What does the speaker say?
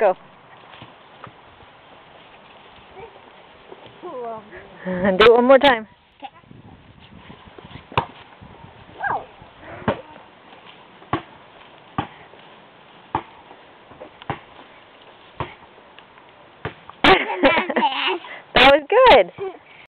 Go. Do it one more time. that was good.